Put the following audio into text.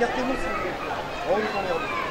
やってまする。追い込み。